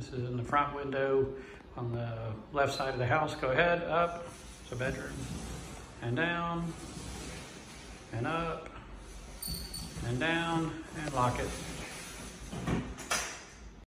This is in the front window on the left side of the house. Go ahead, up, it's a bedroom, and down, and up, and down, and lock it.